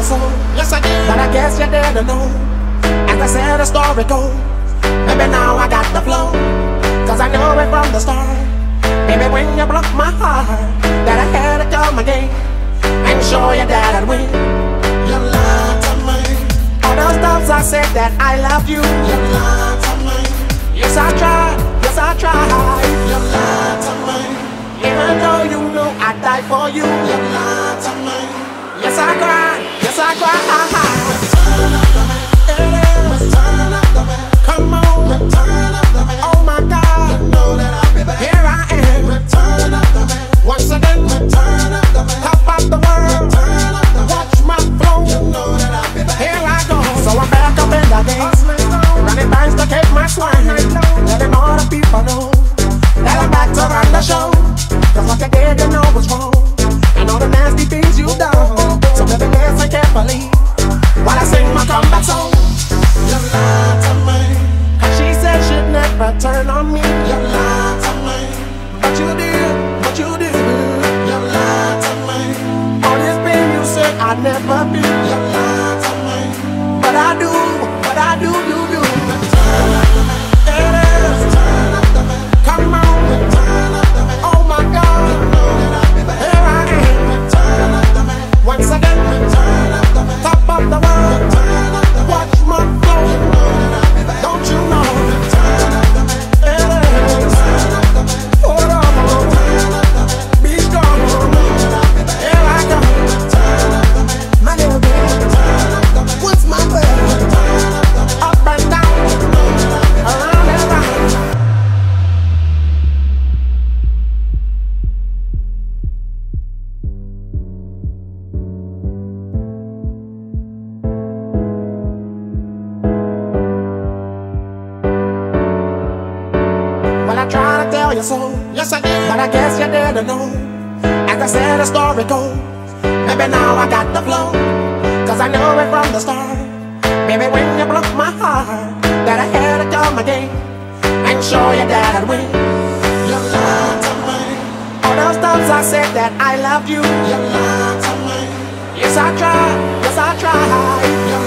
Yes, I did. But I guess you didn't know. As I said, the story goes. Maybe now I got the flow. Cause I know it from the start. Maybe when you broke my heart, that I had to come again and show you that I'd win. You lied to me. All those times I said that I loved you. You lied to me. Yes, I tried. Yes, I tried. You lied to me. Even though you know I'd die for you. You lied to me. Yes, I cried. I'd never be. You lied to me. But I do, try to tell you so. Yes, I did. But I guess you didn't know. As I said, the story goes. Maybe now I got the flow. Cause I know it from the start. Baby, when you broke my heart, that I had to come again and show you that I'd win. You lied to me. All those times I said that I loved you. You lied to me. Yes, I tried. Yes, I tried. You